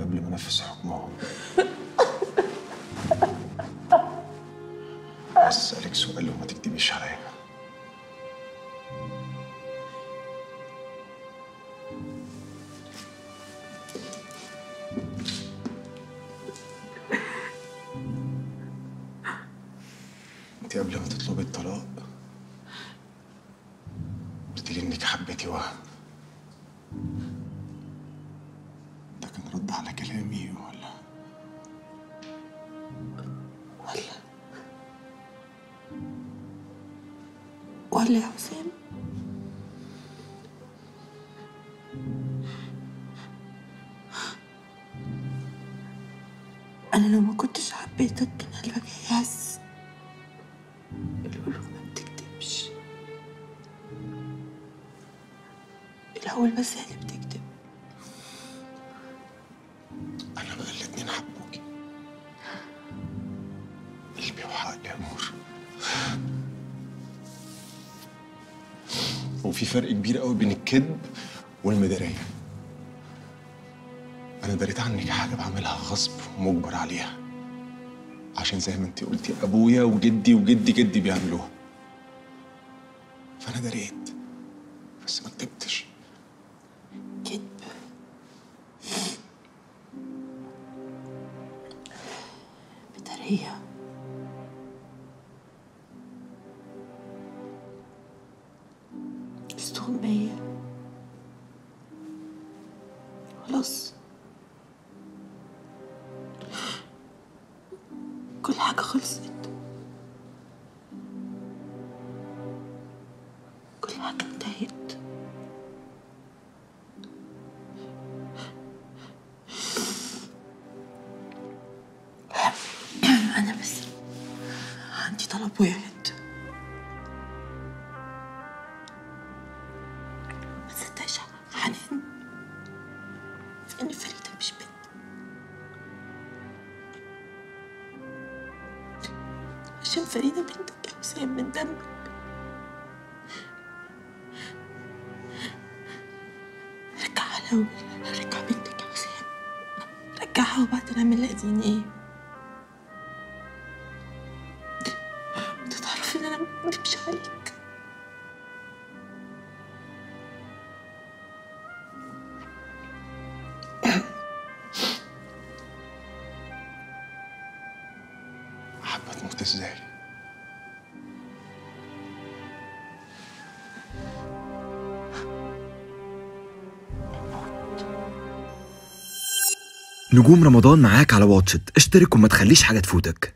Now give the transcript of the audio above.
قبل ما انفذ حكمهم أسألك سؤال وما تكدبيش عليا. انت قبل ما تطلبي الطلاق قلت لي إنك حبيتي وهم ولا يا حسام أنا لو ما كنتش حبيتك كان قلبك هيحس القلوب ما بتكتبش. الأول بس هي اللي بتكتب. أنا بقى الاتنين حبوكي. قلبي وعقلي يا نور. وفي فرق كبير قوي بين الكذب والمدارية. أنا دريت عنك حاجة بعملها غصب ومجبر عليها. عشان زي ما انت قلتي أبويا وجدي وجدي جدي بيعملوها. فأنا دريت بس ما كتبتش كذب؟ بدرية استغمية خلاص. كل حاجة خلصت. كل حاجة انتهت. أنا بس عندي طلب واحد إن فريدة مش بنت عشان فريدة بنتك يا حسين من دمك رجعها الأول رجع بنتك يا حسين رجعها وبعدين نعمل لها إيه انت تعرف ان أنا ما عليك حابه تموت إزاي؟ نجوم رمضان معاك على واتشت. اشترك وما تخليش حاجة تفوتك.